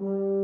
Mm-hmm.